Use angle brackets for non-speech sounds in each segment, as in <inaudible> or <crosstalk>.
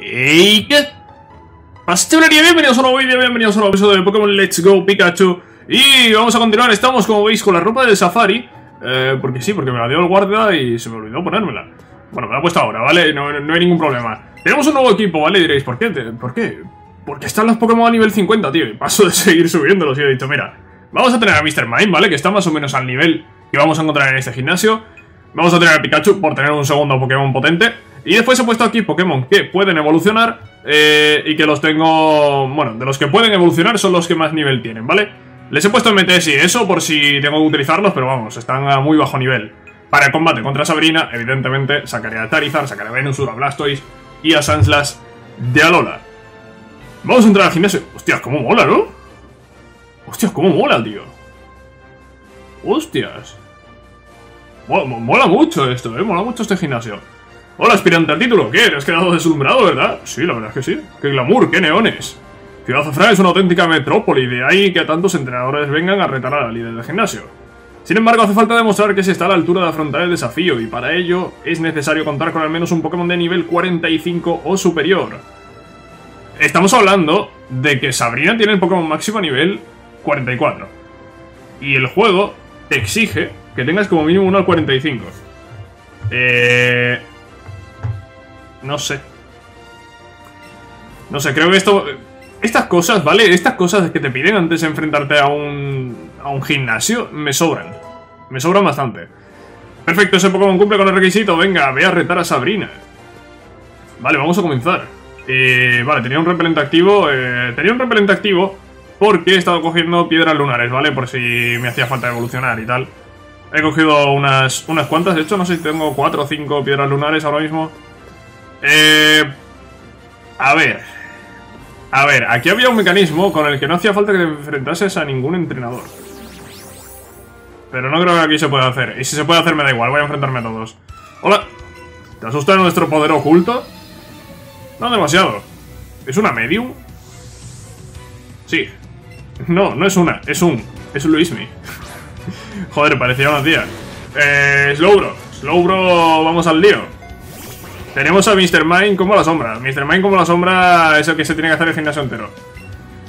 ¿Y qué? Pasa chavalería, bienvenidos a un nuevo vídeo, bienvenidos a un nuevo episodio de Pokémon Let's Go Pikachu Y vamos a continuar, estamos como veis con la ropa de Safari eh, Porque sí, porque me la dio el guardia y se me olvidó ponérmela Bueno, me la he puesto ahora, ¿vale? No, no hay ningún problema Tenemos un nuevo equipo, ¿vale? Diréis, ¿por qué? ¿Por qué? Porque están los Pokémon a nivel 50, tío Y paso de <laughs> seguir subiéndolos y he dicho, mira Vamos a tener a Mr. Mime, ¿vale? Que está más o menos al nivel que vamos a encontrar en este gimnasio Vamos a tener a Pikachu por tener un segundo Pokémon potente y después he puesto aquí Pokémon que pueden evolucionar eh, y que los tengo... Bueno, de los que pueden evolucionar son los que más nivel tienen, ¿vale? Les he puesto MTS y eso por si tengo que utilizarlos, pero vamos, están a muy bajo nivel. Para el combate contra Sabrina, evidentemente, sacaré a Tarizar, sacaré a Venusaur, a Blastoise y a Sanslas de Alola. Vamos a entrar al gimnasio. Hostias, cómo mola, ¿no? Hostias, cómo mola, tío. Hostias. Mola, mucho esto, ¿eh? Mola mucho este gimnasio. Hola, aspirante al título. ¿Qué? ¿Te has quedado deslumbrado, verdad? Sí, la verdad es que sí. ¡Qué glamour! ¡Qué neones! Ciudad Azafrán es una auténtica metrópoli, de ahí que tantos entrenadores vengan a retar a la líder del gimnasio. Sin embargo, hace falta demostrar que se está a la altura de afrontar el desafío, y para ello es necesario contar con al menos un Pokémon de nivel 45 o superior. Estamos hablando de que Sabrina tiene el Pokémon máximo a nivel 44. Y el juego te exige que tengas como mínimo uno al 45. Eh... No sé. No sé, creo que esto... Estas cosas, ¿vale? Estas cosas que te piden antes de enfrentarte a un... A un gimnasio, me sobran. Me sobran bastante. Perfecto, ese Pokémon cumple con el requisito. Venga, ve a retar a Sabrina. Vale, vamos a comenzar. Eh, vale, tenía un repelente activo. Eh, tenía un repelente activo porque he estado cogiendo piedras lunares, ¿vale? Por si me hacía falta evolucionar y tal. He cogido unas, unas cuantas. De hecho, no sé si tengo cuatro o cinco piedras lunares ahora mismo. Eh, a ver. A ver, aquí había un mecanismo con el que no hacía falta que te enfrentases a ningún entrenador. Pero no creo que aquí se pueda hacer. Y si se puede hacer me da igual, voy a enfrentarme a todos. Hola. ¿Te asusta nuestro poder oculto? No demasiado. ¿Es una medium? Sí. No, no es una, es un. Es un Luismi. Joder, parecía una tía. Eh, Slowbro. Slowbro, vamos al lío. Tenemos a Mr. Mime como la sombra. Mr. Mime como la sombra es el que se tiene que hacer el gimnasio entero.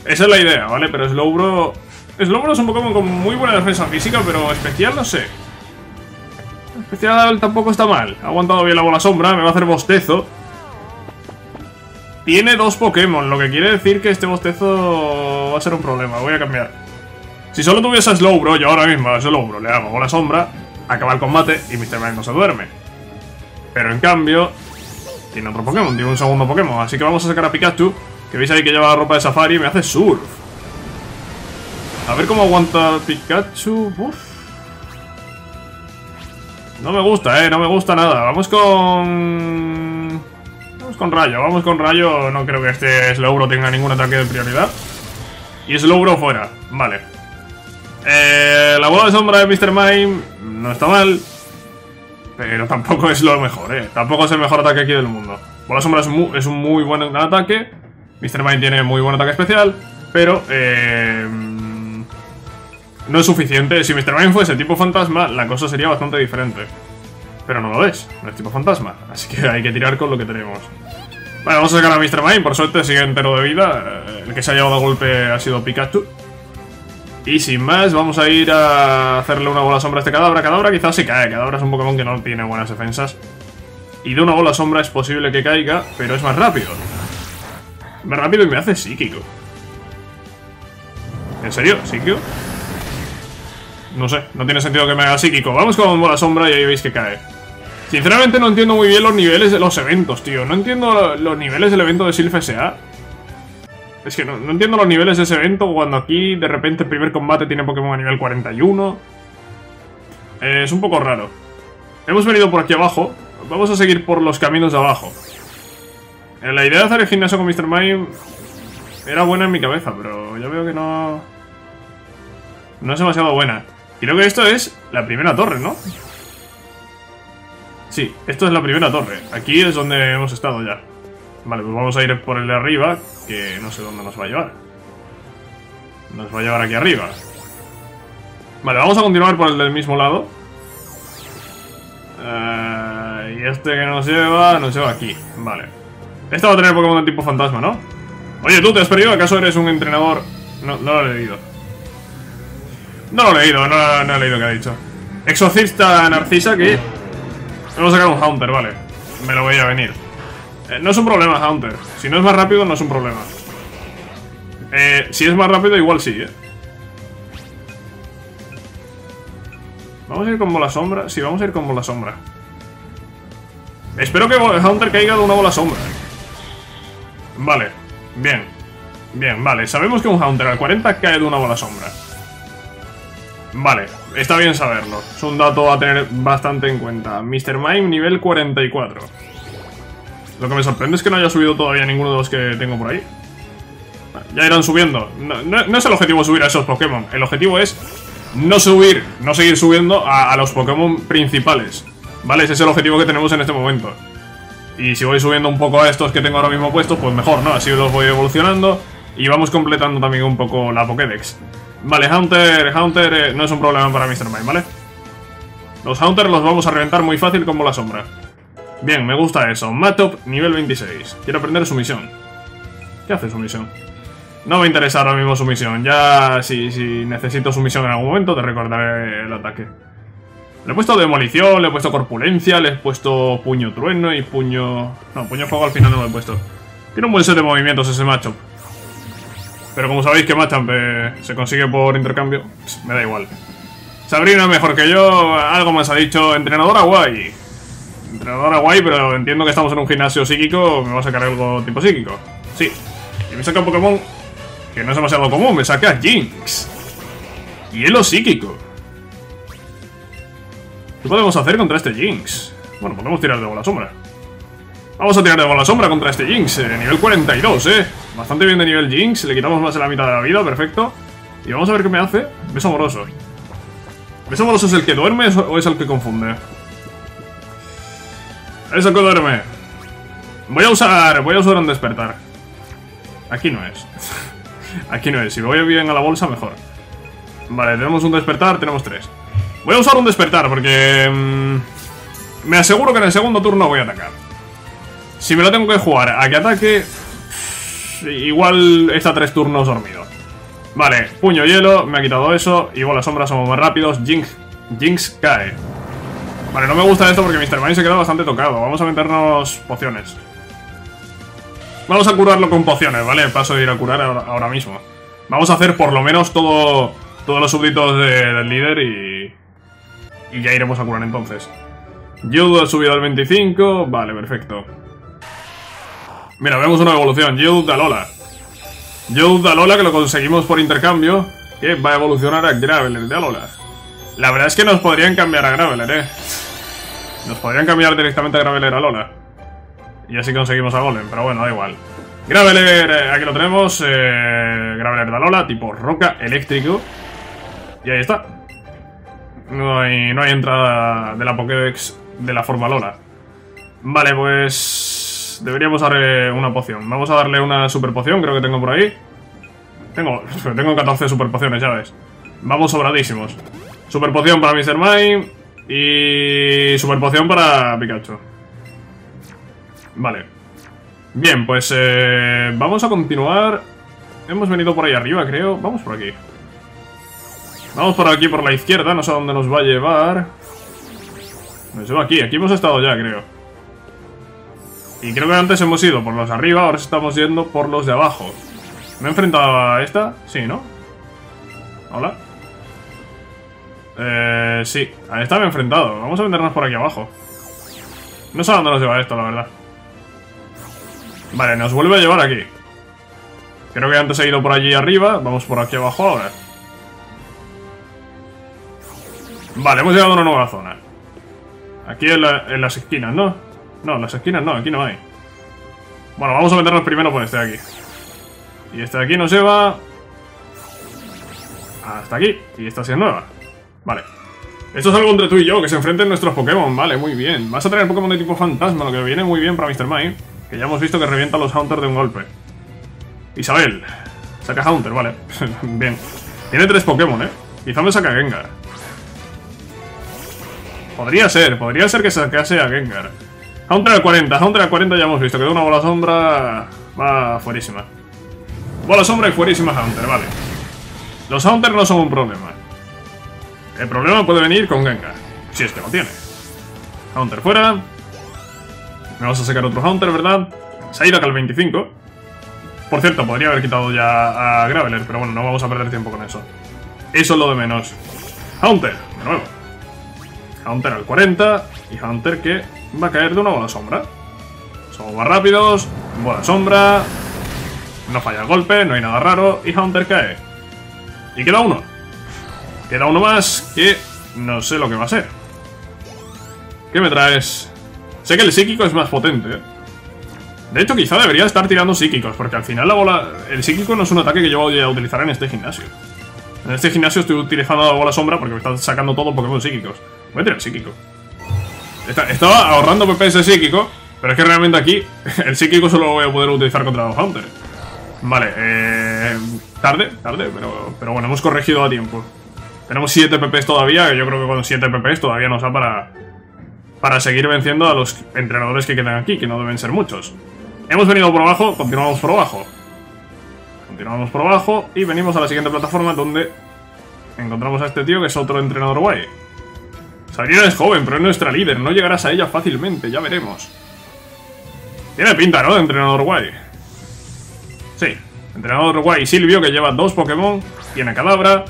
Esa es la idea, ¿vale? Pero Slowbro... Slowbro es un Pokémon con muy buena defensa física, pero especial no sé. Especial tampoco está mal. Ha aguantado bien la bola sombra, me va a hacer bostezo. Tiene dos Pokémon, lo que quiere decir que este bostezo va a ser un problema. Voy a cambiar. Si solo tuviese a Slowbro, yo ahora mismo a Slowbro le hago bola sombra, acaba el combate y Mr. Mime no se duerme. Pero en cambio, tiene otro Pokémon, tiene un segundo Pokémon. Así que vamos a sacar a Pikachu, que veis ahí que lleva la ropa de Safari y me hace surf. A ver cómo aguanta Pikachu. Uf. No me gusta, eh, no me gusta nada. Vamos con... Vamos con Rayo, vamos con Rayo. No creo que este Slowbro tenga ningún ataque de prioridad. Y Slowbro fuera, vale. Eh, la bola de sombra de Mr. Mime no está mal. Pero tampoco es lo mejor, ¿eh? Tampoco es el mejor ataque aquí del mundo. Bola sombra es, es un muy buen ataque. Mr. Mime tiene muy buen ataque especial. Pero, eh, No es suficiente. Si Mr. Mime fuese tipo fantasma, la cosa sería bastante diferente. Pero no lo es. No es tipo fantasma. Así que hay que tirar con lo que tenemos. Vale, vamos a sacar a Mr. Mime. Por suerte sigue entero de vida. El que se ha llevado a golpe ha sido Pikachu. Y sin más, vamos a ir a hacerle una bola sombra a este Cadabra. Cadabra quizás se cae. Cadabra es un Pokémon que no tiene buenas defensas. Y de una bola sombra es posible que caiga, pero es más rápido. Más rápido y me hace psíquico. ¿En serio? ¿Psíquico? No sé, no tiene sentido que me haga psíquico. Vamos con bola sombra y ahí veis que cae. Sinceramente no entiendo muy bien los niveles de los eventos, tío. No entiendo los niveles del evento de Silph S.A. Es que no, entiendo los niveles de ese evento cuando aquí de repente el primer combate tiene Pokémon a nivel 41. es un poco raro. Hemos venido por aquí abajo. Vamos a seguir por los caminos de abajo. Eh, la idea de hacer el gimnasio con Mr. Mime era buena en mi cabeza, pero yo veo que no... No es demasiado buena. Creo que esto es la primera torre, ¿no? Sí, esto es la primera torre. Aquí es donde hemos estado ya. Vale, pues vamos a ir por el de arriba, que no sé dónde nos va a llevar. Nos va a llevar aquí arriba. Vale, vamos a continuar por el del mismo lado. Uh, y este que nos lleva, nos lleva aquí. Vale. Esta va a tener Pokémon de tipo fantasma, ¿no? Oye, ¿tú te has perdido? ¿Acaso eres un entrenador? No, no lo he leído. No lo he leído, no, no he leído qué ha dicho. Exorcista Narcisa aquí. Vamos a sacar un Haunter, vale. Me lo voy a venir. Eh, no es un problema, Haunter. Si no es más rápido, no es un problema. Eh, si es más rápido, igual sí, ¿eh? ¿Vamos a ir con bola sombra? Sí, vamos a ir con bola sombra. Espero que Haunter caiga de una bola sombra. Vale, bien. Bien, vale. Sabemos que un Haunter al 40 cae de una bola sombra. Vale, está bien saberlo. Es un dato a tener bastante en cuenta. Mr. Mime nivel 44. Lo que me sorprende es que no haya subido todavía ninguno de los que tengo por ahí. Ya irán subiendo. No, es el objetivo subir a esos Pokémon. El objetivo es no subir, no seguir subiendo a, los Pokémon principales. ¿Vale? Ese es el objetivo que tenemos en este momento. Y si voy subiendo un poco a estos que tengo ahora mismo puestos, pues mejor, ¿no? Así los voy evolucionando y vamos completando también un poco la Pokédex. Vale, Haunter, Haunter eh, no es un problema para Mr. Mime, ¿vale? Los Haunter los vamos a reventar muy fácil como la sombra. Bien, me gusta eso. Matop, nivel 26. Quiero aprender su misión. ¿Qué hace su misión? No me interesa ahora mismo su misión. Ya, si, si necesito su misión en algún momento, te recordaré el ataque. Le he puesto demolición, le he puesto corpulencia, le he puesto puño trueno y puño... No, puño fuego al final no lo he puesto. Tiene un buen set de movimientos ese macho. Pero como sabéis que Machamp eh, se consigue por intercambio, me da igual. Sabrina mejor que yo, algo más ha dicho, entrenadora guay. Entrenadora guay, pero entiendo que estamos en un gimnasio psíquico, me va a sacar algo tipo psíquico. Sí. Y me saca un Pokémon que no es demasiado común, me saca Jinx. Hielo psíquico. ¿Qué podemos hacer contra este Jinx? Bueno, podemos tirar de bola sombra. Vamos a tirar de bola sombra contra este Jinx, eh, nivel 42, eh. Bastante bien de nivel Jinx, le quitamos más de la mitad de la vida, perfecto. Y vamos a ver qué me hace. Beso amoroso. ¿Beso amoroso es el que duerme o es el que confunde? Es el que duerme. Voy a usar, voy a usar un despertar. Aquí no es. <laughs> Aquí no es. Si voy bien a la bolsa, mejor. Vale, tenemos un despertar, tenemos tres. Voy a usar un despertar porque... Mm, me aseguro que en el segundo turno voy a atacar. Si me lo tengo que jugar a que ataque... Igual está tres turnos dormido. Vale, puño hielo, me ha quitado eso. Y las sombras somos más rápidos. Jinx, Jinx cae. Vale, no me gusta esto porque Mr. Mime se queda bastante tocado. Vamos a meternos pociones. Vamos a curarlo con pociones, ¿vale? Paso de ir a curar ahora, mismo. Vamos a hacer por lo menos todo, todos los súbditos del líder y... Y ya iremos a curar entonces. Yudo ha subido al 25. Vale, perfecto. Mira, vemos una evolución. Yudo de Alola. Yudo de Alola que lo conseguimos por intercambio. Que va a evolucionar a Graveler de Alola. La verdad es que nos podrían cambiar a Graveler, eh. Nos podrían cambiar directamente a Graveler a Alola. Y así conseguimos a Golem, pero bueno, da igual. Graveler, eh, aquí lo tenemos. Eh, Graveler de Alola, tipo roca eléctrico. Y ahí está. No hay, no hay entrada de la Pokédex de la forma Lola. Vale, pues... Deberíamos darle una poción. Vamos a darle una super poción, creo que tengo por ahí. Tengo, <laughs> tengo 14 super pociones, ya ves. Vamos sobradísimos. Super poción para Mr. Mime. Y super poción para Pikachu. Vale. Bien, pues eh, vamos a continuar. Hemos venido por ahí arriba, creo. Vamos por aquí. Vamos por aquí, por la izquierda. No sé a dónde nos va a llevar. Nos lleva aquí. Aquí hemos estado ya, creo. Y creo que antes hemos ido por los de arriba. Ahora estamos yendo por los de abajo. ¿Me he enfrentado a esta? Sí, ¿no? Hola. Eh, sí. A esta me he enfrentado. Vamos a vendernos por aquí abajo. No sé a dónde nos lleva esto, la verdad. Vale, nos vuelve a llevar aquí. Creo que antes he ido por allí arriba. Vamos por aquí abajo ahora. Vale, hemos llegado a una nueva zona. Aquí en, las esquinas, ¿no? No, en las esquinas no, aquí no hay. Bueno, vamos a meternos primero por este de aquí. Y este de aquí nos lleva... Hasta aquí. Y esta sí es nueva. Vale. Esto es algo entre tú y yo, que se enfrenten nuestros Pokémon. Vale, muy bien. Vas a tener Pokémon de tipo fantasma, lo que viene muy bien para Mr. Mime. Que ya hemos visto que revienta a los Hunters de un golpe. Isabel. Saca Haunter, vale. <laughs> bien. Tiene tres Pokémon, ¿eh? Quizá me saca Gengar. Podría ser, podría ser que sacase a Gengar. Haunter al 40, Haunter al 40 ya hemos visto que de una bola sombra va fuerísima. Bola sombra y fuerísima Haunter, vale. Los Haunter no son un problema. El problema puede venir con Gengar, si es que lo tiene. Haunter fuera. Me vamos a sacar otro Haunter, ¿verdad? Se ha ido acá al 25. Por cierto, podría haber quitado ya a Graveler, pero bueno, no vamos a perder tiempo con eso. Eso es lo de menos. Haunter, de nuevo. Haunter al 40 y Haunter que va a caer de una bola sombra. Somos más rápidos, bola sombra, no falla el golpe, no hay nada raro y Haunter cae. Y queda uno. Queda uno más que no sé lo que va a ser. ¿Qué me traes? Sé que el psíquico es más potente. De hecho, quizá debería estar tirando psíquicos, porque al final la bola... El psíquico no es un ataque que yo voy a utilizar en este gimnasio. En este gimnasio estoy utilizando la bola sombra porque me están sacando todo Pokémon psíquicos. Voy a tirar psíquico. Estaba ahorrando PPS psíquico, pero es que realmente aquí <laughs> el psíquico solo lo voy a poder utilizar contra los Hunter. Vale, eh, tarde, tarde, pero, pero bueno, hemos corregido a tiempo. Tenemos 7 PPs todavía, que yo creo que con 7 PPs todavía nos da para, para seguir venciendo a los entrenadores que quedan aquí, que no deben ser muchos. Hemos venido por abajo, continuamos por abajo. Continuamos por abajo y venimos a la siguiente plataforma donde encontramos a este tío que es otro entrenador guay. Sabrina es joven, pero es nuestra líder. No llegarás a ella fácilmente, ya veremos. Tiene pinta, ¿no? De entrenador guay. Sí, entrenador guay. Silvio, que lleva dos Pokémon. Tiene Cadabra.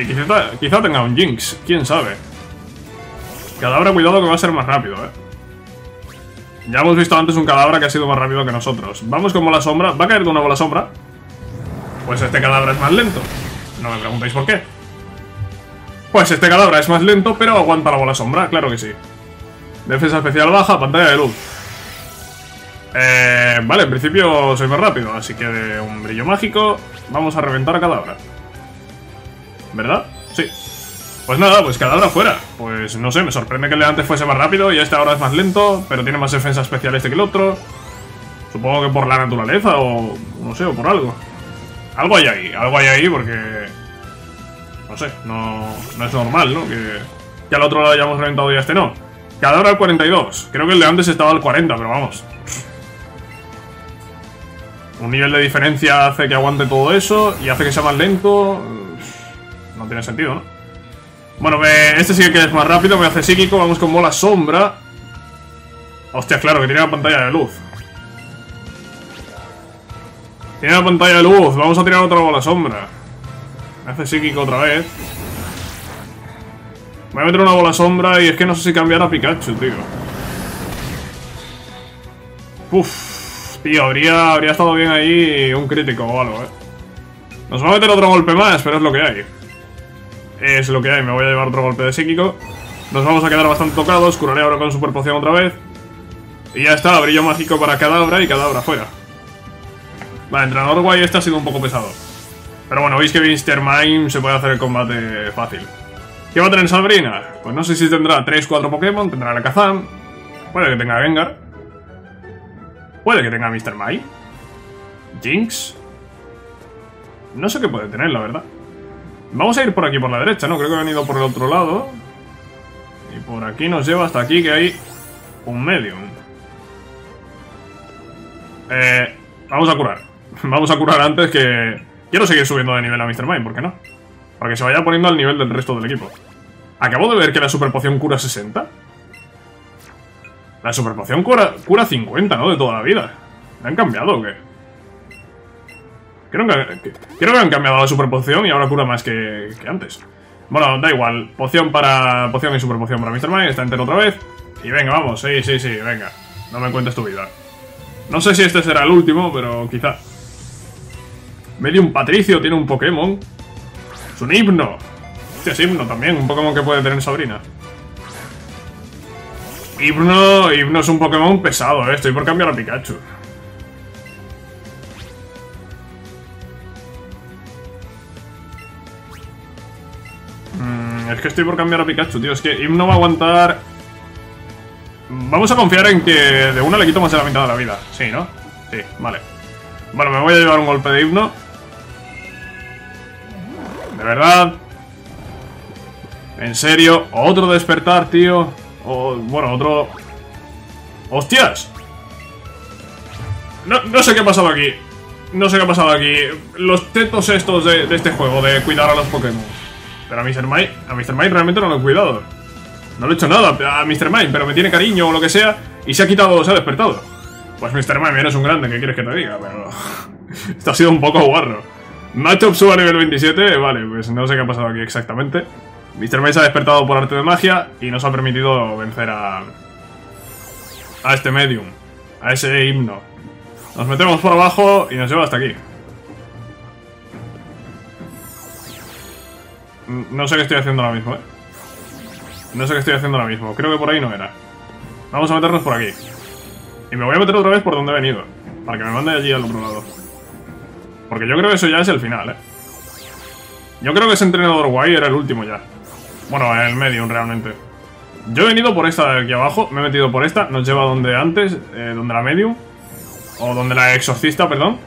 Y quizá, tenga un Jinx, quién sabe. Cadabra, cuidado que va a ser más rápido, ¿eh? Ya hemos visto antes un Cadabra que ha sido más rápido que nosotros. Vamos con bola sombra. ¿Va a caer de una bola sombra? Pues este Cadabra es más lento. No me preguntéis por qué. Pues este Cadabra es más lento, pero aguanta la bola sombra, claro que sí. Defensa especial baja, pantalla de luz. Eh, vale, en principio soy más rápido, así que de un brillo mágico vamos a reventar a Cadabra. ¿Verdad? Sí. Pues nada, pues Cadabra fuera. Pues no sé, me sorprende que el de antes fuese más rápido y este ahora es más lento, pero tiene más defensa especial este que el otro. Supongo que por la naturaleza o no sé, o por algo. Algo hay ahí, algo hay ahí porque no sé, no, es normal, ¿no? Que, que al otro lado hayamos reventado y este no. Cada hora al 42. Creo que el de antes estaba al 40, pero vamos. Un nivel de diferencia hace que aguante todo eso y hace que sea más lento. Tiene sentido, ¿no? Bueno, este sí que es más rápido, me hace psíquico, vamos con bola sombra. Hostia, claro, que tiene la pantalla de luz. Tiene la pantalla de luz, vamos a tirar otra bola sombra. Me hace psíquico otra vez. Voy a meter una bola sombra y es que no sé si cambiar a Pikachu, tío. Uf, tío, habría, habría estado bien ahí un crítico o algo, eh. Nos va a meter otro golpe más, pero es lo que hay. Es lo que hay, me voy a llevar otro golpe de psíquico. Nos vamos a quedar bastante tocados, curaré ahora con super poción otra vez. Y ya está, brillo mágico para Cadabra y Cadabra fuera. Vale, entrenador guay este ha sido un poco pesado. Pero bueno, veis que Mr. Mime se puede hacer el combate fácil. ¿Qué va a tener Sabrina? Pues no sé si tendrá 3-4 Pokémon, tendrá la Kazam. Puede que tenga Gengar. Puede que tenga Mr. Mime. Jinx. No sé qué puede tener, la verdad. Vamos a ir por aquí por la derecha, ¿no? Creo que he venido por el otro lado. Y por aquí nos lleva hasta aquí que hay un medium. Eh, vamos a curar. <laughs> Vamos a curar antes que Quiero seguir subiendo de nivel a Mr. Mime, ¿por qué no? Para que se vaya poniendo al nivel del resto del equipo. Acabo de ver que la super poción cura 60. La super poción cura, cura 50, ¿no? De toda la vida. ¿Me han cambiado o qué? Creo que, han cambiado la super poción y ahora cura más que, antes. Bueno, da igual. Poción para. Poción y super poción para Mr. Mime. Está entero otra vez. Y venga, vamos. Sí, sí, sí, venga. No me cuentes tu vida. No sé si este será el último, pero quizá. Medium Patricio tiene un Pokémon. Es un himno. Hostia, es himno también, un Pokémon que puede tener Sabrina. Himno, himno es un Pokémon pesado, eh. Estoy por cambiar a Pikachu. Es que estoy por cambiar a Pikachu, tío. Es que Himno va a aguantar... Vamos a confiar en que de una le quito más de la mitad de la vida. Sí, ¿no? Sí, vale. Bueno, me voy a llevar un golpe de Himno. ¿De verdad? ¿En serio? ¿Otro despertar, tío? O, bueno, otro... ¡Hostias! No, no sé qué ha pasado aquí. No sé qué ha pasado aquí. Los tetos estos de este juego, de cuidar a los Pokémon. Pero a Mr. Mime, a Mr. Mime realmente no lo he cuidado. No le he hecho nada a Mr. Mime, pero me tiene cariño o lo que sea y se ha quitado, se ha despertado. Pues Mr. Mime, eres un grande, ¿qué quieres que te diga? Pero... <laughs> Esto ha sido un poco guarro. Matchup suba a nivel 27, vale, pues no sé qué ha pasado aquí exactamente. Mr. Mime se ha despertado por arte de magia y nos ha permitido vencer a... A este medium. A ese himno. Nos metemos por abajo y nos lleva hasta aquí. No sé qué estoy haciendo ahora mismo, ¿eh? No sé qué estoy haciendo ahora mismo. Creo que por ahí no era. Vamos a meternos por aquí. Y me voy a meter otra vez por donde he venido. Para que me mande allí al otro lado. Porque yo creo que eso ya es el final, ¿eh? Yo creo que ese entrenador guay era el último ya. Bueno, el medium realmente. Yo he venido por esta de aquí abajo. Me he metido por esta. Nos lleva donde antes. Eh, donde la medium. O donde la exorcista, perdón.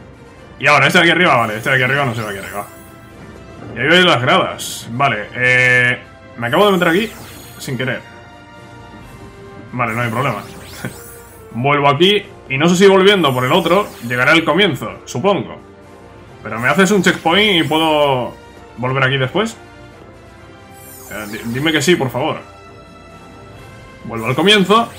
Y ahora, este de aquí arriba, vale. Este de aquí arriba no se va aquí arriba. Y ahí veis las gradas. Vale, eh... Me acabo de meter aquí sin querer. Vale, no hay problema. <laughs> Vuelvo aquí y no sé si volviendo por el otro llegará al comienzo, supongo. Pero me haces un checkpoint y puedo volver aquí después. Eh, dime que sí, por favor. Vuelvo al comienzo.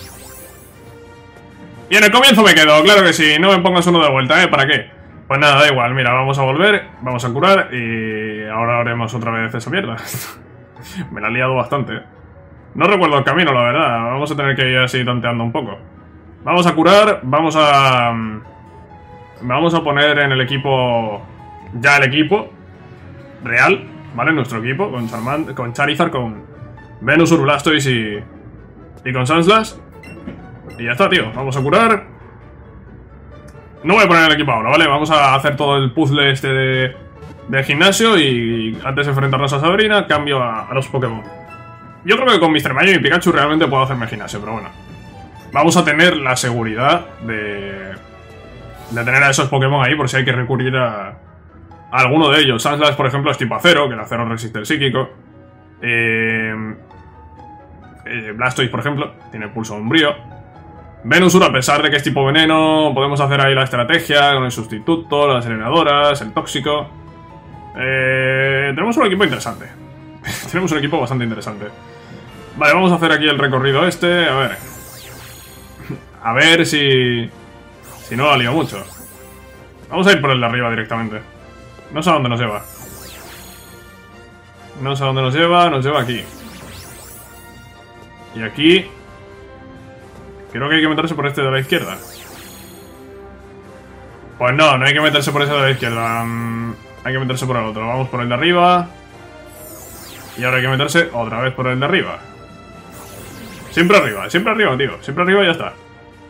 Y en el comienzo me quedo, claro que sí. No me pongas uno de vuelta, ¿eh? ¿Para qué? Pues nada, da igual. Mira, vamos a volver, vamos a curar y ahora haremos otra vez esa mierda. <laughs> me la he liado bastante. No recuerdo el camino, la verdad. Vamos a tener que ir así tanteando un poco. Vamos a curar, vamos a... Mm, vamos a poner en el equipo... Ya el equipo. Real, ¿vale? Nuestro equipo, con, con Charizard, con Venus, Blastoise y... Y con Sunslash. Y ya está, tío. Vamos a curar. No voy a poner el equipo ahora, ¿vale? Vamos a hacer todo el puzzle este de, de gimnasio y antes de enfrentarnos a Sabrina, cambio a, los Pokémon. Yo creo que con Mr. Mario y Pikachu realmente puedo hacerme gimnasio, pero bueno. Vamos a tener la seguridad de, de tener a esos Pokémon ahí por si hay que recurrir a, alguno de ellos. Sunslash, por ejemplo, es tipo acero, que el acero resiste el psíquico. Eh, eh, Blastoise, por ejemplo, tiene pulso umbrío. Venusur, a pesar de que es tipo veneno, podemos hacer ahí la estrategia con el sustituto, las drenadoras, el tóxico. Eh, tenemos un equipo interesante. <laughs> tenemos un equipo bastante interesante. Vale, vamos a hacer aquí el recorrido este. A ver. A ver si... Si no la lío mucho. Vamos a ir por el de arriba directamente. No sé a dónde nos lleva. No sé a dónde nos lleva, nos lleva aquí. Y aquí Creo que hay que meterse por este de la izquierda. Pues no, no hay que meterse por ese de la izquierda. Mm, hay que meterse por el otro. Vamos por el de arriba. Y ahora hay que meterse otra vez por el de arriba. Siempre arriba, siempre arriba, tío. Siempre arriba y ya está.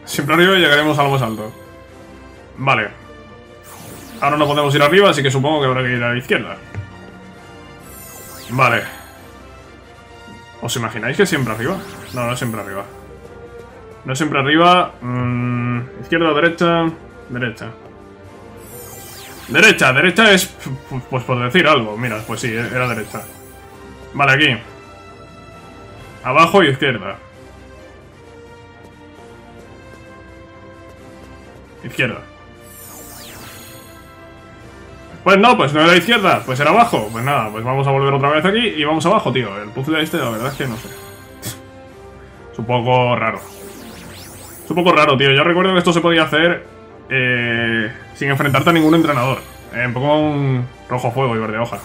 Siempre arriba y llegaremos a lo más alto. Vale. Ahora no podemos ir arriba, así que supongo que habrá que ir a la izquierda. Vale. ¿Os imagináis que siempre arriba? No, no siempre arriba. No siempre arriba. Mm, izquierda, derecha. Derecha. Derecha, derecha es... Pues por decir algo. Mira, pues sí, era derecha. Vale, aquí. Abajo y izquierda. Izquierda. Pues no, pues no era izquierda, pues era abajo. Pues nada, pues vamos a volver otra vez aquí y vamos abajo, tío. El puzzle este, la verdad es que no sé. Es un poco raro. Es un poco raro, tío. Yo recuerdo que esto se podía hacer eh, sin enfrentarte a ningún entrenador. En Pokémon Rojo Fuego y Verde Hoja.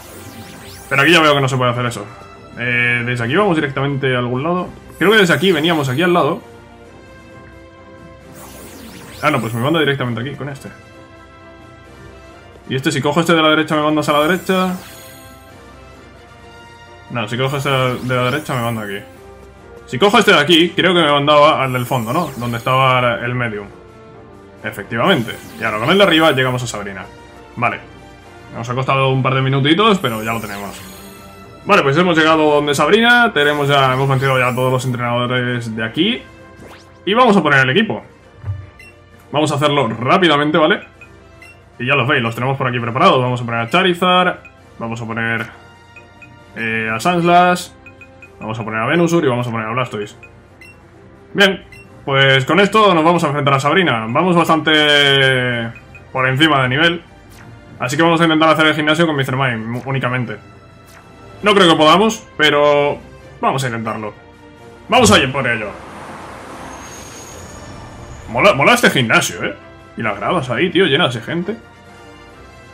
Pero aquí ya veo que no se puede hacer eso. Eh, desde aquí vamos directamente a algún lado. Creo que desde aquí veníamos aquí al lado. Ah, no, pues me manda directamente aquí con este. Y este, si cojo este de la derecha, me mandas a la derecha. No, si cojo este de la derecha, me manda aquí. Si cojo este de aquí, creo que me mandaba al del fondo, ¿no? Donde estaba el medium. Efectivamente. Y ahora con el de arriba llegamos a Sabrina. Vale. Nos ha costado un par de minutitos, pero ya lo tenemos. Vale, pues hemos llegado donde Sabrina. Tenemos ya, hemos vencido ya a todos los entrenadores de aquí. Y vamos a poner el equipo. Vamos a hacerlo rápidamente, ¿vale? Y ya los veis, los tenemos por aquí preparados. Vamos a poner a Charizard. Vamos a poner eh, a Sunslash. Vamos a poner a Venusur y vamos a poner a Blastoise. Bien, pues con esto nos vamos a enfrentar a Sabrina. Vamos bastante por encima de nivel. Así que vamos a intentar hacer el gimnasio con Mr. Mime únicamente. No creo que podamos, pero vamos a intentarlo. Vamos a ir por ello. Mola, mola este gimnasio, ¿eh? Y las gradas ahí, tío, llenas de gente.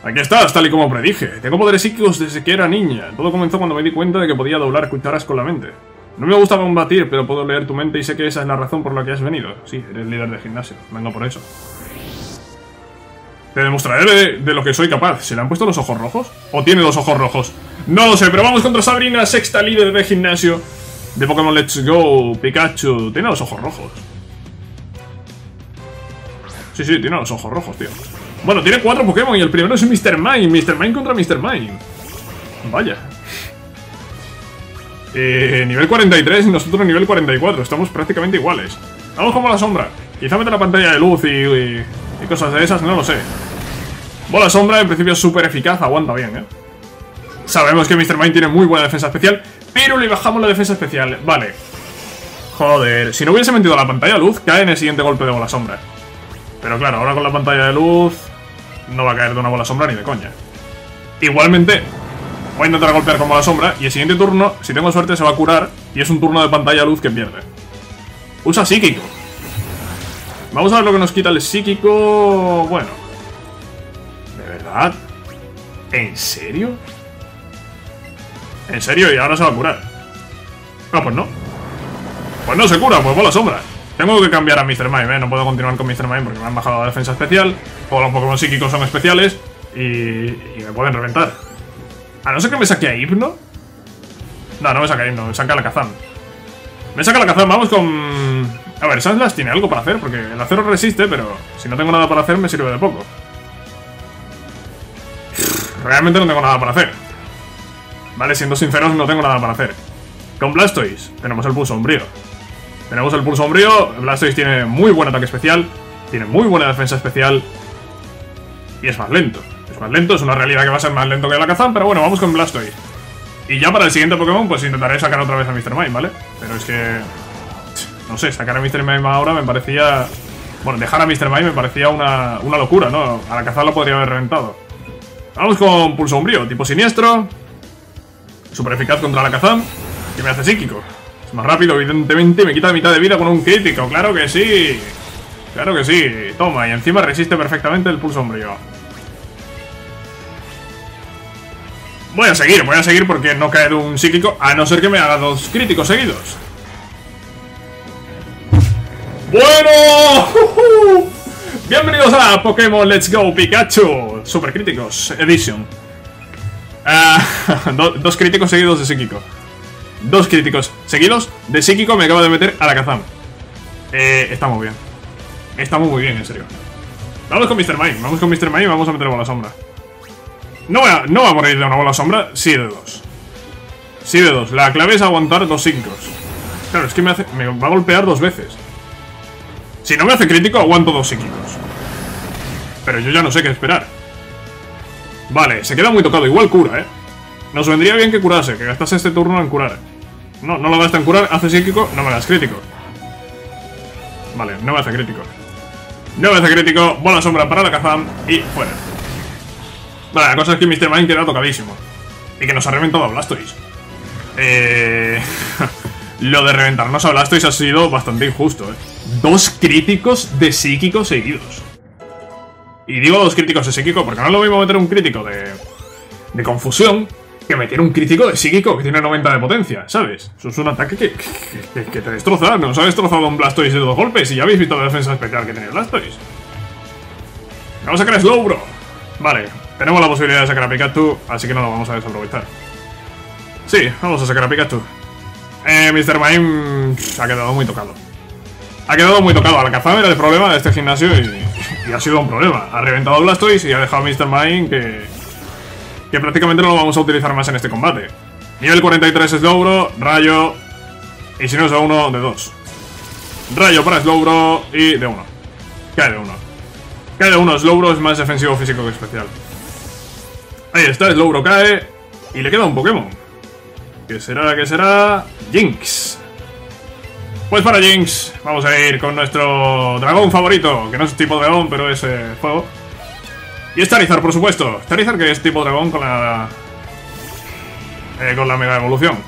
Aquí estás, tal y como predije. Tengo poderes psíquicos desde que era niña. Todo comenzó cuando me di cuenta de que podía doblar cucharas con la mente. No me gusta combatir, pero puedo leer tu mente y sé que esa es la razón por la que has venido. Sí, eres líder de gimnasio. Vengo por eso. Te demostraré de, lo que soy capaz. ¿Se le han puesto los ojos rojos? ¿O tiene los ojos rojos? No lo sé, pero vamos contra Sabrina, sexta líder de gimnasio de Pokémon Let's Go. Pikachu. Tiene los ojos rojos. Sí, sí, tiene los ojos rojos, tío. Bueno, tiene cuatro Pokémon y el primero es Mr. Mime. Mr. Mime contra Mr. Mime. Vaya. Eh, nivel 43 y nosotros nivel 44. Estamos prácticamente iguales. Vamos como la sombra. Quizá mete la pantalla de luz y y cosas de esas, no lo sé. Bola sombra, en principio es súper eficaz, aguanta bien, ¿eh? Sabemos que Mr. Mime tiene muy buena defensa especial, pero le bajamos la defensa especial. Vale. Joder, si no hubiese metido la pantalla de luz, cae en el siguiente golpe de bola sombra. Pero claro, ahora con la pantalla de luz no va a caer de una bola sombra ni de coña. Igualmente, voy a intentar golpear con bola sombra y el siguiente turno, si tengo suerte, se va a curar y es un turno de pantalla luz que pierde. Usa psíquico. Vamos a ver lo que nos quita el psíquico... Bueno. ¿De verdad? ¿En serio? ¿En serio? ¿Y ahora se va a curar? Ah, pues no. Pues no se cura, pues la sombra. Tengo que cambiar a Mr. Mime, ¿eh? No puedo continuar con Mr. Mime porque me han bajado la defensa especial. O los Pokémon psíquicos son especiales. Y, y me pueden reventar. A no ser que me saque a Hipno. No, no me saca a Hipno, me saca a la Kazan. Me saca la Kazan, vamos con... A ver, Sandlas tiene algo para hacer, porque el acero resiste, pero si no tengo nada para hacer me sirve de poco. Realmente no tengo nada para hacer. Vale, siendo sinceros, no tengo nada para hacer. Con Blastoise tenemos el pulso sombrío. Tenemos el pulso sombrío, Blastoise tiene muy buen ataque especial, tiene muy buena defensa especial y es más lento. Es más lento, es una realidad que va a ser más lento que la Kazan, pero bueno, vamos con Blastoise. Y ya para el siguiente Pokémon, pues intentaré sacar otra vez a Mr. Mime, ¿vale? Pero es que no sé, sacar a Mr. Mime ahora me parecía... Bueno, dejar a Mr. Mime me parecía una, locura, ¿no? A la cazada lo podría haber reventado. Vamos con Pulso Umbrío, tipo siniestro. Super eficaz contra la Kazam. Que me hace psíquico. Es más rápido, evidentemente. Me quita mitad de vida con un crítico. ¡Claro que sí! Claro que sí. Toma, y encima resiste perfectamente el Pulso Umbrío. Voy a seguir, voy a seguir porque no cae de un psíquico, a no ser que me haga dos críticos seguidos. Bueno, bienvenidos a Pokémon Let's Go Pikachu Super Críticos Edition ah, <laughs> Dos críticos seguidos de psíquico Dos críticos seguidos de psíquico me acaba de meter a la Kazam eh, Está muy bien Estamos muy bien, en serio Vamos con Mr. Mime, vamos con Mr. Mime y vamos a meter bola sombra no, voy a, no va a morir de una bola sombra, sí de dos Sí de dos, la clave es aguantar dos psíquicos Claro, es que me, hace, me va a golpear dos veces si no me hace crítico, aguanto dos psíquicos. Pero yo ya no sé qué esperar. Vale, se queda muy tocado. Igual cura, ¿eh? Nos vendría bien que curase, que gastase este turno en curar. No, no lo gasta en curar, hace psíquico, no me das crítico. Vale, no me hace crítico. No me hace crítico, bola sombra para la Kazam y fuera. Vale, la cosa es que Mr. Mine queda tocadísimo. Y que nos ha reventado a Blastoise. Eh... <laughs> Lo de reventarnos a Blastoise ha sido bastante injusto, ¿eh? Dos críticos de psíquico seguidos. Y digo dos críticos de psíquico porque no es lo mismo meter un crítico de, de confusión que meter un crítico de psíquico que tiene 90 de potencia, ¿sabes? Eso es un ataque que, que, te destroza. Nos ha destrozado un Blastoise de dos golpes y ya habéis visto la defensa especial que tiene Blastoise. Vamos a sacar Slowbro. Vale, tenemos la posibilidad de sacar a Pikachu, así que no lo vamos a desaprovechar. Sí, vamos a sacar a Pikachu. Eh, Mr. Mime ha quedado muy tocado. Ha quedado muy tocado. Alcazam era el problema de este gimnasio y, ha sido un problema. Ha reventado Blastoise y ha dejado a Mr. Mime que, que prácticamente no lo vamos a utilizar más en este combate. Nivel 43 es Slowbro, Rayo y si no es de 1, de 2. Rayo para Slowbro y de 1. Cae de 1. Cae de 1. Slowbro es más defensivo físico que especial. Ahí está, Slowbro cae y le queda un Pokémon. ¿Qué será? ¿Qué será? Jinx. Pues para Jinx, vamos a ir con nuestro dragón favorito, que no es tipo dragón, pero es eh, fuego. Y Starizar, por supuesto. Starizar que es tipo dragón con la... Eh, con la mega evolución.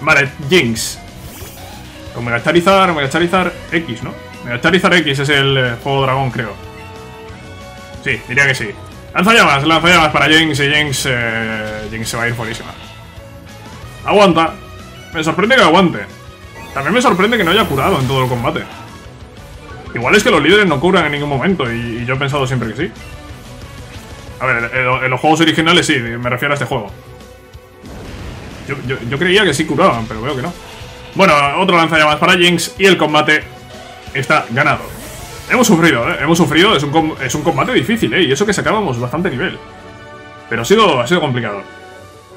Vale, Jinx. Con Mega Charizard, Mega Charizard X, ¿no? Mega Charizard X es el eh, fuego dragón, creo. Sí, diría que sí. Lanzallamas, lanzallamas para Jinx y Jinx... Eh, Jinx se va a ir fuerísima. Aguanta. Me sorprende que aguante. También me sorprende que no haya curado en todo el combate. Igual es que los líderes no curan en ningún momento y, yo he pensado siempre que sí. A ver, en, los juegos originales sí, me refiero a este juego. Yo, creía que sí curaban, pero veo que no. Bueno, otro lanzallamas para Jinx y el combate está ganado. Hemos sufrido, ¿eh? Hemos sufrido, es un, es un combate difícil, ¿eh? Y eso que sacábamos bastante nivel. Pero ha sido, ha sido complicado.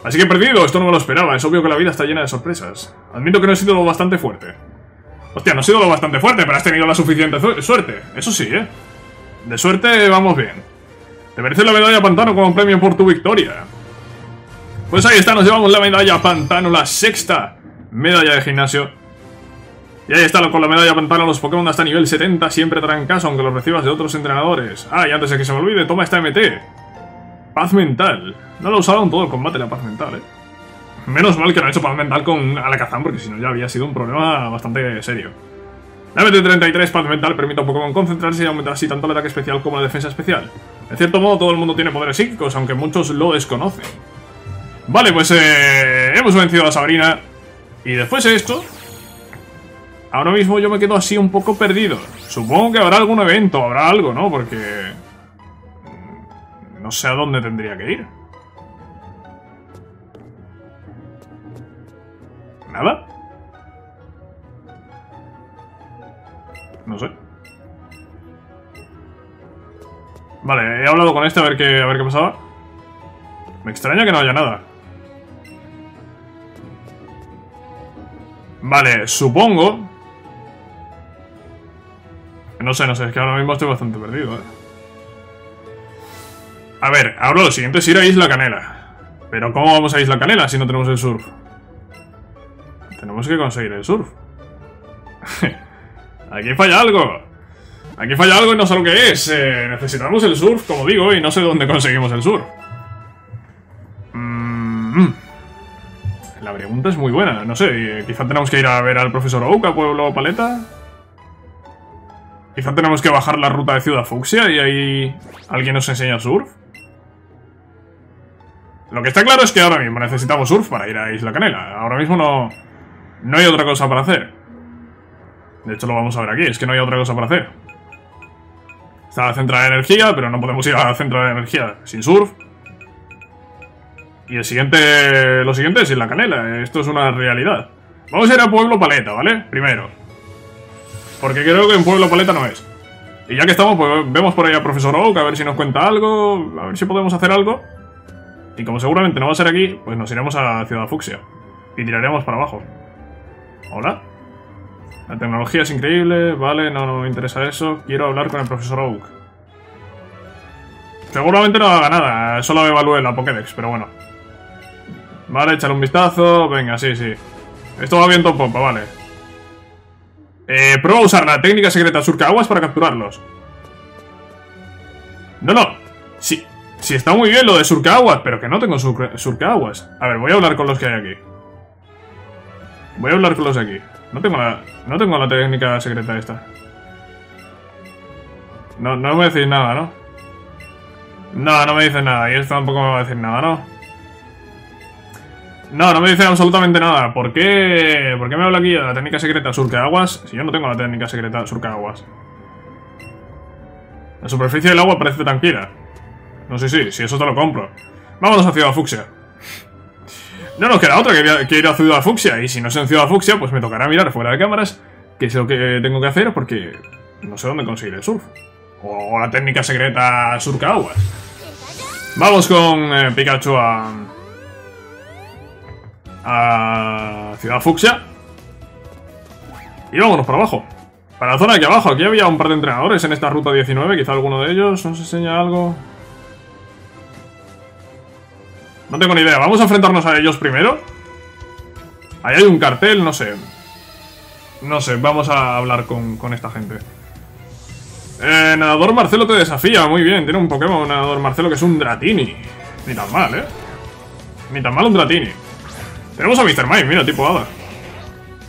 Así que he perdido, esto no me lo esperaba, es obvio que la vida está llena de sorpresas. Admito que no he sido lo bastante fuerte. Hostia, no he sido lo bastante fuerte, pero has tenido la suficiente suerte. Eso sí, ¿eh? De suerte vamos bien. Te mereces la medalla Pantano como premio por tu victoria. Pues ahí está, nos llevamos la medalla Pantano, la sexta medalla de gimnasio. Y ahí está, con la medalla Pantano los Pokémon hasta nivel 70 siempre traen caso, aunque los recibas de otros entrenadores. Ah, y antes de que se me olvide, toma esta MT. Paz mental. No usado en todo el combate la paz mental, eh. Menos mal que no he hecho paz mental con Alakazam, porque si no ya había sido un problema bastante serio. La MT-33 paz mental permite a Pokémon concentrarse y aumentar así tanto el ataque especial como la defensa especial. En cierto modo, todo el mundo tiene poderes psíquicos, aunque muchos lo desconocen. Vale, pues eh, hemos vencido a Sabrina. Y después de esto... Ahora mismo yo me quedo así un poco perdido. Supongo que habrá algún evento, habrá algo, ¿no? Porque... No sé a dónde tendría que ir. ¿Nada? No sé. Vale, he hablado con este a ver qué, a ver qué pasaba. Me extraña que no haya nada. Vale, supongo... No sé, no sé, es que ahora mismo estoy bastante perdido, eh. A ver, ahora lo siguiente es ir a Isla Canela. Pero ¿cómo vamos a Isla Canela si no tenemos el surf? Tenemos que conseguir el surf. <laughs> Aquí falla algo. Aquí falla algo y no sé lo que es. Eh, necesitamos el surf, como digo, y no sé dónde conseguimos el surf. Mm, mm. La pregunta es muy buena. No sé, eh, quizá tenemos que ir a ver al profesor Oak a Pueblo Paleta. Quizá tenemos que bajar la ruta de Ciudad Fucsia y ahí alguien nos enseña surf. Lo que está claro es que ahora mismo necesitamos surf para ir a Isla Canela. Ahora mismo no, no hay otra cosa para hacer. De hecho lo vamos a ver aquí, es que no hay otra cosa para hacer. Está la central de energía, pero no podemos ir a la central de energía sin surf. Y el siguiente... Lo siguiente es Isla Canela, esto es una realidad. Vamos a ir a Pueblo Paleta, ¿vale? Primero. Porque creo que en Pueblo Paleta no es. Y ya que estamos, pues vemos por ahí a Profesor Oak, a ver si nos cuenta algo, a ver si podemos hacer algo. Y como seguramente no va a ser aquí, pues nos iremos a Ciudad Fucsia. Y tiraremos para abajo. ¿Hola? La tecnología es increíble, vale, no, me interesa eso. Quiero hablar con el profesor Oak. Seguramente no haga nada, solo evalúe la Pokédex, pero bueno. Vale, échale un vistazo. Venga, sí, sí. Esto va bien pompa, vale. Eh, prueba a usar la técnica secreta Surcaguas para capturarlos. No, no. Sí, Sí, está muy bien lo de surcaguas, pero que no tengo surcaguas. A ver, voy a hablar con los que hay aquí. Voy a hablar con los de aquí. No tengo la, no tengo la técnica secreta esta. No, no me decís nada, ¿no? No, no me dice nada. Y esto tampoco me va a decir nada, ¿no? No, no me dice absolutamente nada. ¿Por qué, ¿Por qué me habla aquí de la técnica secreta surcaguas si yo no tengo la técnica secreta surcaguas? La superficie del agua parece tranquila. No sé si, si eso te lo compro. Vámonos a Ciudad Fucsia. No nos queda otra que, ir a Ciudad Fucsia. Y si no es en Ciudad Fucsia, pues me tocará mirar fuera de cámaras qué es lo que tengo que hacer porque no sé dónde conseguir el surf. O la técnica secreta surca aguas. Vamos con eh, Pikachu a... A Ciudad Fucsia. Y vámonos para abajo. Para la zona de aquí abajo. Aquí había un par de entrenadores en esta ruta 19. Quizá alguno de ellos nos enseña algo. No tengo ni idea. ¿Vamos a enfrentarnos a ellos primero? Ahí hay un cartel, no sé. No sé, vamos a hablar con, esta gente. Eh, nadador Marcelo te desafía, muy bien. Tiene un Pokémon, Nadador Marcelo, que es un Dratini. Ni tan mal, ¿eh? Ni tan mal un Dratini. Tenemos a Mr. Mime, mira, tipo Hada.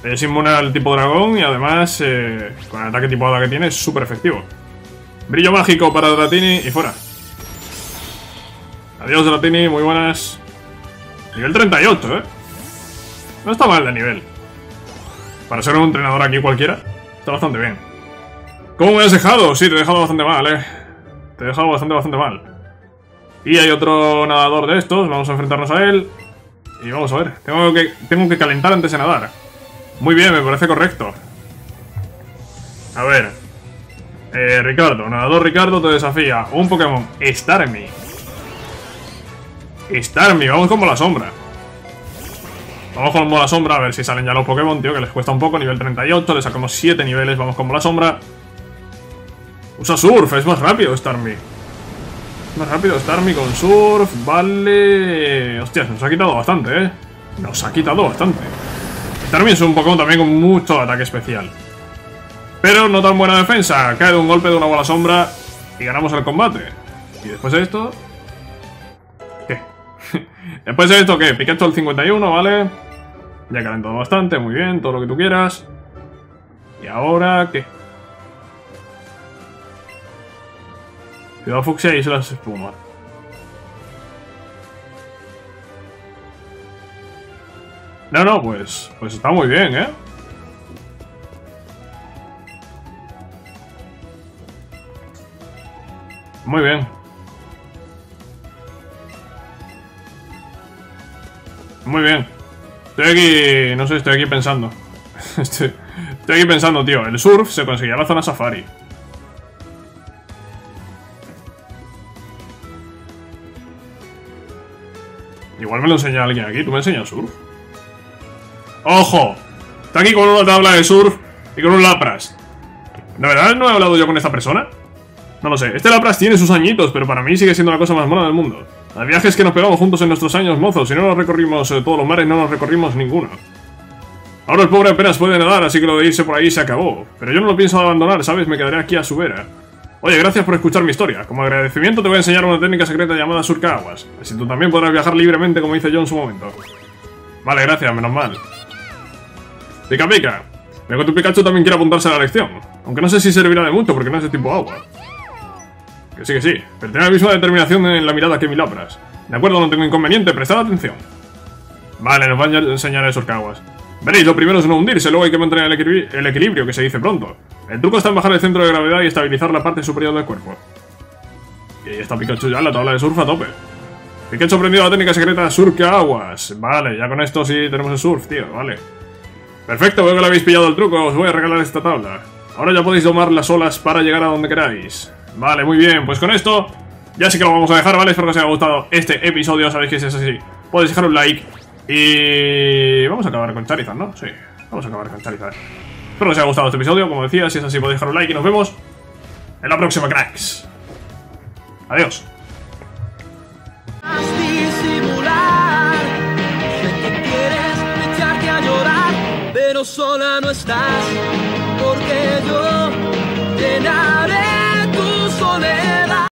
Es inmune al tipo dragón y además, eh, con el ataque tipo Hada que tiene, es súper efectivo. Brillo mágico para Dratini y fuera. Adiós, Dratini, muy buenas. Nivel 38, ¿eh? No está mal de nivel. Para ser un entrenador aquí cualquiera, está bastante bien. ¿Cómo me has dejado? Sí, te he dejado bastante mal, eh. Te he dejado bastante, bastante mal. Y hay otro nadador de estos, vamos a enfrentarnos a él. Y vamos a ver, tengo que, tengo que calentar antes de nadar. Muy bien, me parece correcto. A ver. Eh, Ricardo, nadador Ricardo te desafía. Un Pokémon, Starmie. Starmie, vamos con la sombra. Vamos con la sombra, a ver si salen ya los Pokémon, tío, que les cuesta un poco. Nivel 38, le sacamos 7 niveles, vamos con la sombra. Usa Surf, es más rápido Starmie. Más rápido Starmie con Surf, vale... Hostias, nos ha quitado bastante, ¿eh? Nos ha quitado bastante. Starmie es un Pokémon también con mucho ataque especial. Pero no tan buena defensa. Cae de un golpe de una bola sombra y ganamos el combate. Y después de esto... Después de esto, ¿qué? Pikachu al 51, ¿vale? Ya calentado bastante, muy bien, todo lo que tú quieras. Y ahora, ¿qué? Ciudad Fucsia y las Espuma. No, no, pues, pues está muy bien, ¿eh? Muy bien. Muy bien. Estoy aquí... No sé, estoy aquí pensando. <laughs> estoy, aquí pensando, tío. El surf se conseguía la zona safari. Igual me lo enseña alguien aquí. ¿Tú me enseñas surf? ¡Ojo! Está aquí con una tabla de surf y con un Lapras. ¿De verdad no he hablado yo con esta persona? No lo sé. Este Lapras tiene sus añitos, pero para mí sigue siendo la cosa más mona del mundo. Hay viajes que nos pegamos juntos en nuestros años mozos. Si no nos recorrimos eh, todos los mares, no nos recorrimos ninguno. Ahora el pobre apenas puede nadar, así que lo de irse por ahí se acabó. Pero yo no lo pienso abandonar, ¿sabes? Me quedaré aquí a su vera. Oye, gracias por escuchar mi historia. Como agradecimiento te voy a enseñar una técnica secreta llamada surca aguas. Así tú también podrás viajar libremente como hice yo en su momento. Vale, gracias, menos mal. Pica pica. Veo que tu Pikachu también quiere apuntarse a la lección. Aunque no sé si servirá de mucho porque no es de tipo agua. Que sí, que sí. Pero tiene la misma determinación en la mirada que mi Lapras. De acuerdo, no tengo inconveniente, prestad atención. Vale, nos van a enseñar esos caguas. Veréis, lo primero es no hundirse, luego hay que mantener el, equilibrio, que se dice pronto. El truco está en bajar el centro de gravedad y estabilizar la parte superior del cuerpo. Y ahí está Pikachu ya la tabla de surf a tope. Pikachu aprendido la técnica secreta Surca Aguas. Vale, ya con esto sí tenemos el surf, tío, vale. Perfecto, veo que le habéis pillado el truco, os voy a regalar esta tabla. Ahora ya podéis domar las olas para llegar a donde queráis. Vale, muy bien, pues con esto ya sí que lo vamos a dejar, ¿vale? Espero que os haya gustado este episodio, sabéis que si es así podéis dejar un like y... Vamos a acabar con Charizard, ¿no? Sí, vamos a acabar con Charizard Espero que os haya gustado este episodio, como decía, si es así podéis dejar un like y nos vemos en la próxima, cracks Adiós sola no estás porque yo